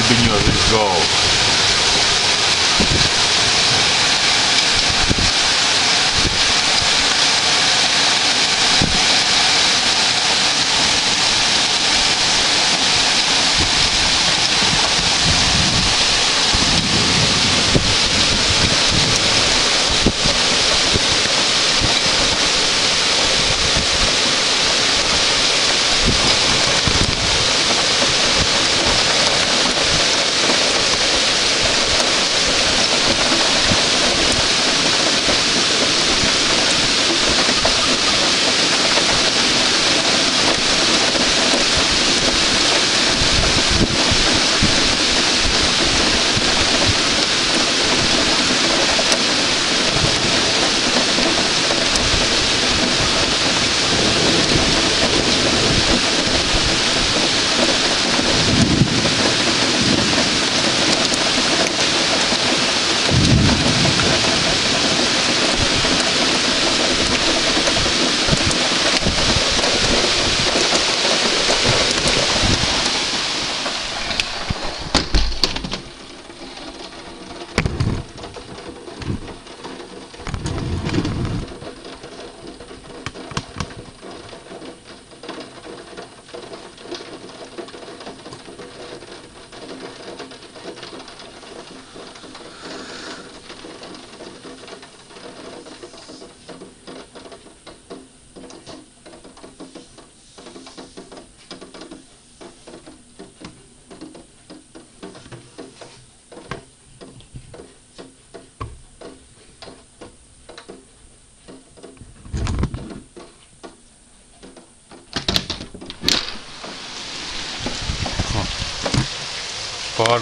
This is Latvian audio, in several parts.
the news is go.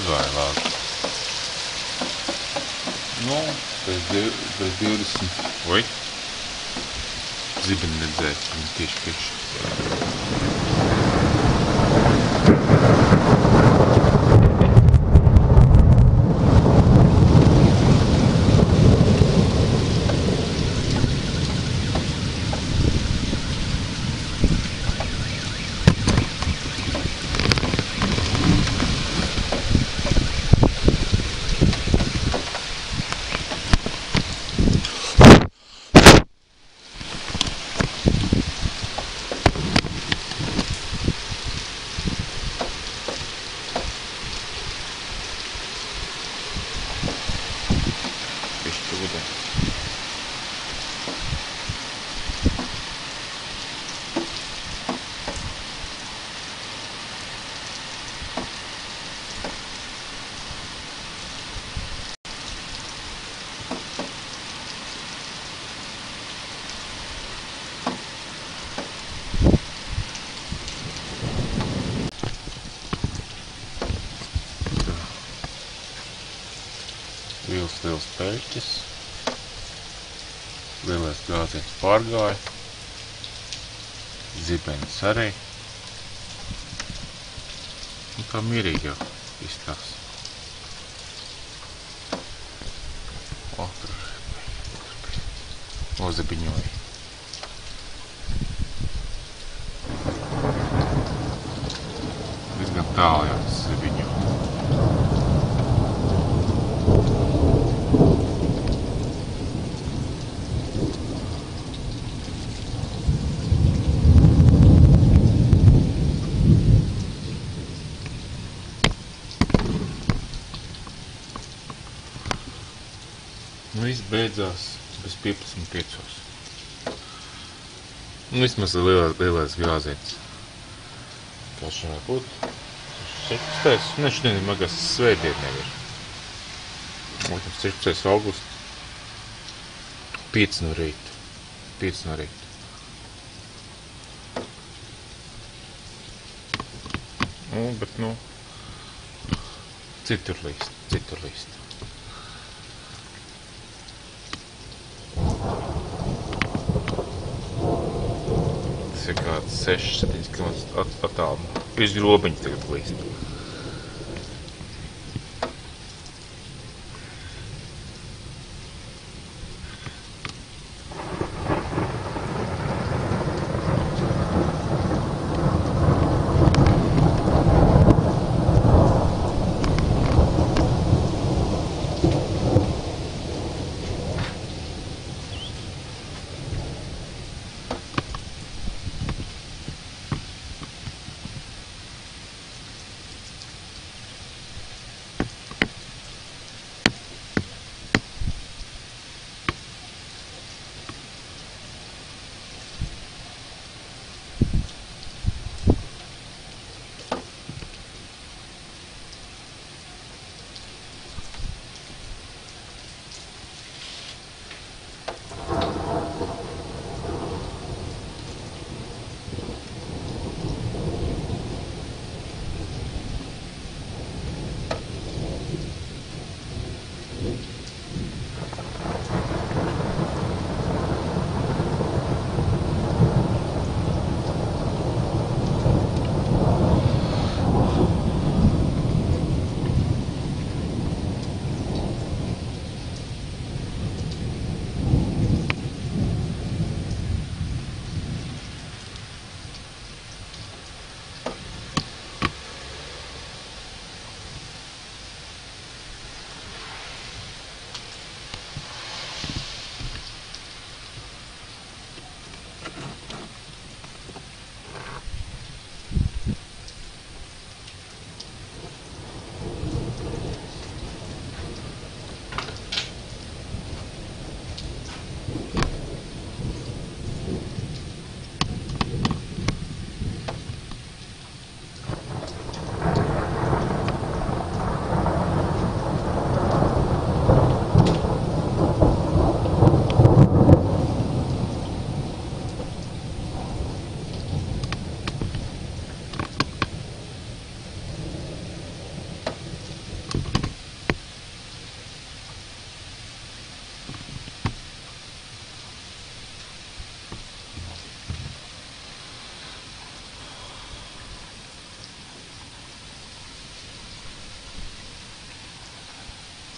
Vēl. Nu, pēc, div, pēc 20. Oi? Zibeni redzēt, viņi tieši priekš. Liels, peļķis. Lielais gāziens pārgāja. Zibenis arī. Nu, kā mierīgi jau izskatās. O, tur nozibiņoja. Diezgan tālu jau tas zibiņo. Nu, viss beidzās bez 15.5. Nu, vismaz lielais, lielais gāziens. Kā šajā būt? 16. Ne, šodien ir magas svētdiena ir. Laikam 16. augusts. 5 no rīta. 5 no rīta. Nu, bet, nu, citur līst, citur līst. Tas ir kāds 6-7 km at attālumā. Uz grobiņa tagad līst.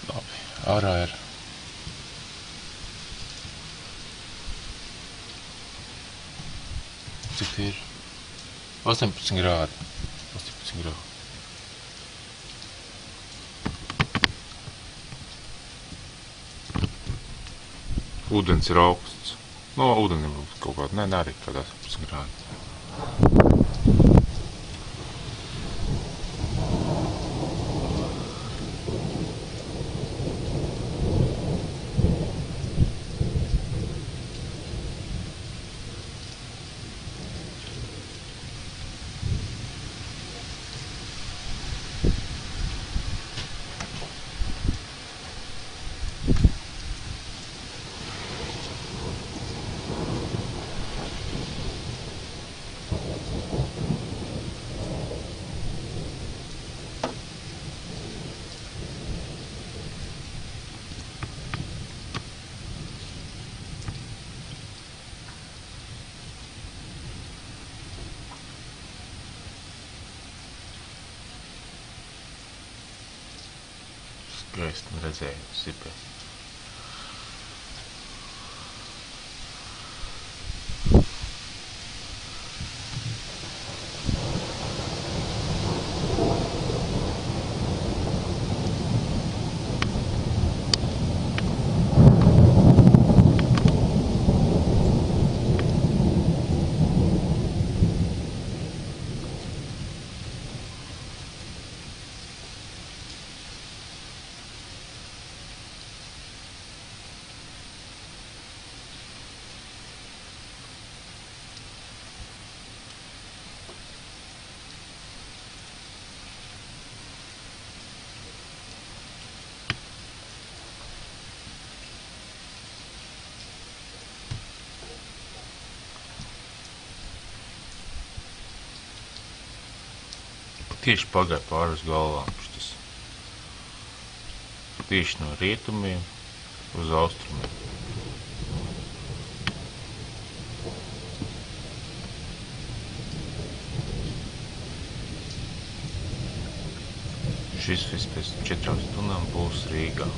Labi, ārā ir. Cik ir? 18 grādi. 18 grādi. Ūdens ir augsts. No, ūdenim būs kaut kāda, ne, ne arī kādās 18 grādi. Göğsünü rəzəyib, Sibə. Tieši pagāja pāri uz galvām šis. Tieši no rietumiem uz austrumiem. Šis viss pēc četrām stundām būs Rīgā.